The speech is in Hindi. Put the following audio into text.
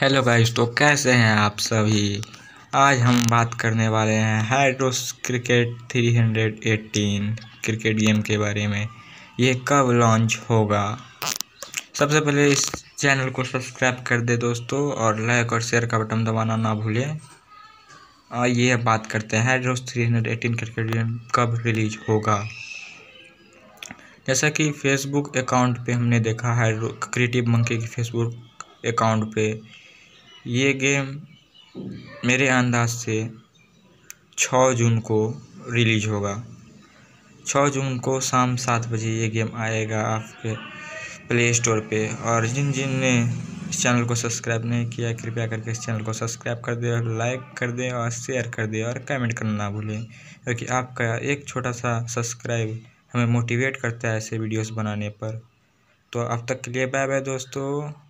हेलो गाइस तो कैसे हैं आप सभी? आज हम बात करने वाले हैं हाइड्रोस क्रिकेट 318 क्रिकेट गेम के बारे में। ये कब लॉन्च होगा? सबसे पहले इस चैनल को सब्सक्राइब कर दे दोस्तों और लाइक और शेयर का बटन दबाना ना भूलें। ये बात करते हैं हाइड्रोस 318 क्रिकेट गेम कब रिलीज़ होगा। जैसा कि फेसबुक अकाउंट पे हमने देखा है क्रिएटिव मंकी की फेसबुक अकाउंट पे ये गेम मेरे अंदाज से छः जून को रिलीज़ होगा। छः जून को शाम सात बजे ये गेम आएगा आपके प्ले स्टोर पे। और जिन जिन ने इस चैनल को सब्सक्राइब नहीं किया, कृपया करके इस चैनल को सब्सक्राइब कर दें और लाइक कर दें और शेयर कर दें और कमेंट करना ना भूलें, क्योंकि आपका एक छोटा सा सब्सक्राइब हमें मोटिवेट करता है ऐसे वीडियोस बनाने पर। तो अब तक के लिए बाय बाय दोस्तों।